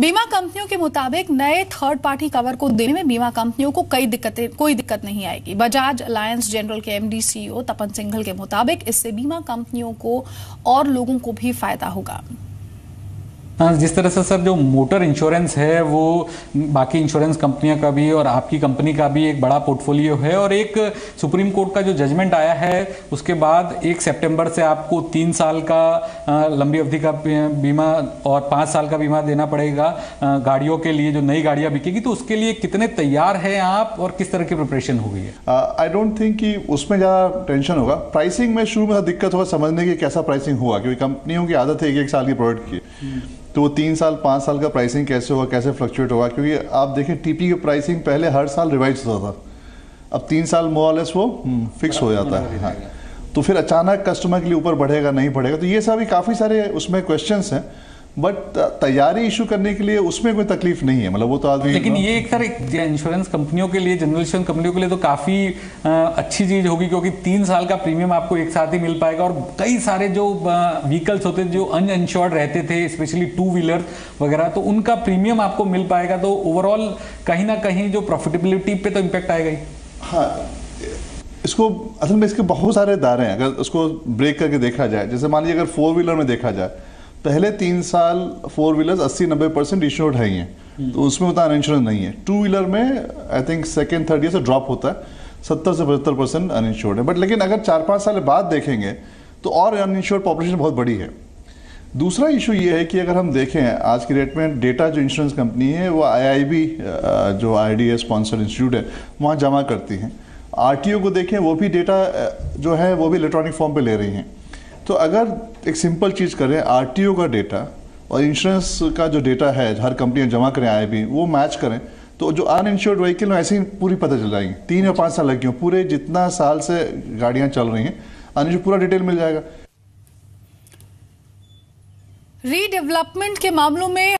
बीमा कंपनियों के मुताबिक नए थर्ड पार्टी कवर को देने में बीमा कंपनियों को कई दिक्कतें, कोई दिक्कत नहीं आएगी। बजाज अलायंस जनरल के एमडी सीईओ तपन सिंघल के मुताबिक इससे बीमा कंपनियों को और लोगों को भी फ़ायदा होगा। जिस तरह से सर, जो मोटर इंश्योरेंस है, वो बाकी इंश्योरेंस कंपनियों का भी और आपकी कंपनी का भी एक बड़ा पोर्टफोलियो है और एक सुप्रीम कोर्ट का जो जजमेंट आया है, उसके बाद एक सितंबर से आपको तीन साल का लंबी अवधि का बीमा और पाँच साल का बीमा देना पड़ेगा गाड़ियों के लिए, जो नई गाड़ियाँ बिकेगी तो उसके लिए कितने तैयार हैं आप और किस तरह की प्रिपरेशन हो गई है? आई डोंट थिंक कि उसमें ज़्यादा टेंशन होगा। प्राइसिंग में शुरू में दिक्कत होगा समझने की कैसा प्राइसिंग हुआ, क्योंकि कंपनियों की आदत है एक एक साल की प्रोडक्ट की। तो तीन साल, पाँच साल का प्राइसिंग कैसे होगा कैसे फ्लक्चुएट होगा क्योंकि आप देखें टीपी की प्राइसिंग पहले हर साल रिवाइज होता था। अब तीन साल मोरलेस वो फिक्स हो जाता है। हाँ। तो फिर अचानक कस्टमर के लिए ऊपर बढ़ेगा, नहीं बढ़ेगा? तो ये सभी काफ़ी सारे उसमें क्वेश्चंस हैं। बट तैयारी इशू करने के लिए उसमें कोई तकलीफ़ नहीं है। मतलब वो तो आदमी लेकिन ये एक सर इंश्योरेंस कंपनियों के लिए जनरल इंश्योरेंस कंपनियों के लिए तो काफ़ी अच्छी चीज़ होगी क्योंकि तीन साल का प्रीमियम आपको एक साथ ही मिल पाएगा और कई सारे जो व्हीकल्स होते थे जो अनइंश्योर्ड रहते थे स्पेशली टू व्हीलर वगैरह तो उनका प्रीमियम आपको मिल पाएगा। तो ओवरऑल कहीं ना कहीं जो प्रॉफिटेबिलिटी पे तो इम्पेक्ट आएगा ही। हाँ इसको असल में इसके बहुत सारे दायरे हैं। अगर उसको ब्रेक करके देखा जाए जैसे मान लीजिए अगर फोर व्हीलर में देखा जाए पहले तीन साल फोर व्हीलर्स अस्सी नब्बे परसेंट इंश्योर्ड है ही हैं तो उसमें उतना अनइंश्योरेंस नहीं है। टू व्हीलर में I think second third year से ड्रॉप होता है। सत्तर से पचहत्तर परसेंट अनइंश्योर्ड है। बट लेकिन अगर चार पाँच साल बाद देखेंगे तो और अनइंश्योर्ड पॉपुलेशन बहुत बड़ी है। दूसरा इशू ये है कि अगर हम देखें आज की डेट में डेटा जो इंश्योरेंस कंपनी है वो आईआईबी जो आई स्पॉन्सर इंस्टीट्यूट है वहाँ जमा करती हैं। आर को देखें वो भी डेटा जो है वो भी इलेक्ट्रॉनिक फॉर्म पे ले रही हैं। तो अगर एक सिंपल चीज़ करें आरटीओ का डेटा और इंश्योरेंस का जो डेटा है, हर कंपनियाँ जमा करें, आए भी, वो मैच करें तो जो अन इंश्योर्ड व्हीकल ऐसे ही पूरी पता चल जाएँगी। तीन या पाँच साल लग गए पूरे जितना साल से गाड़ियाँ चल रही हैं अनइंश्योर्ड पूरा डिटेल मिल जाएगा। रीडेवलपमेंट के मामलों में